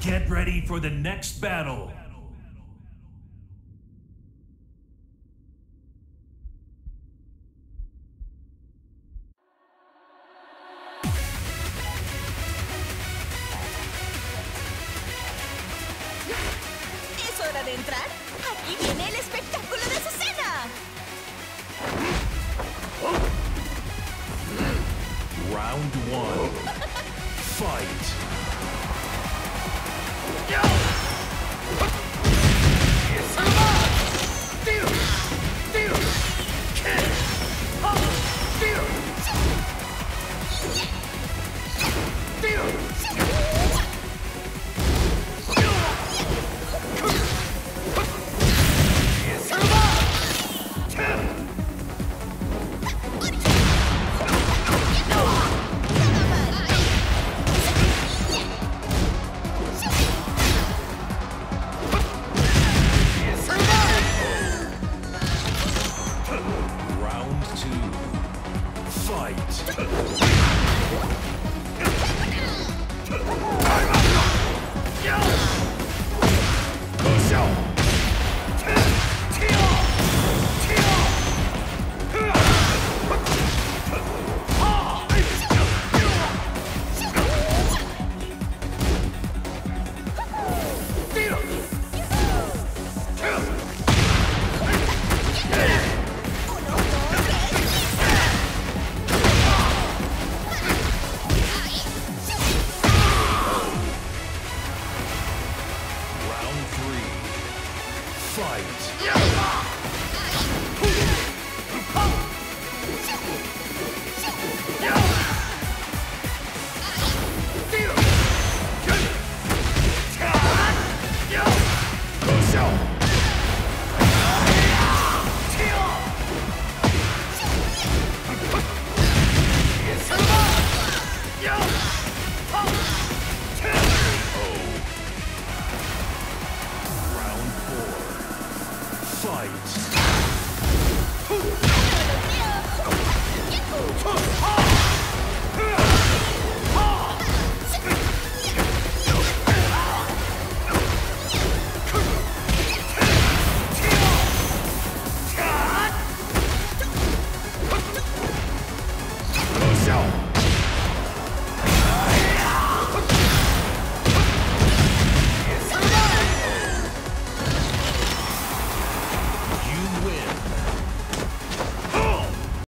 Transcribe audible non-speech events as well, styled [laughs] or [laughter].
Get ready for the next battle. ¿Es hora de entrar? Aquí viene el espectáculo de Azucena. Round one. [laughs] Fight. Round Fight. Fight! sight.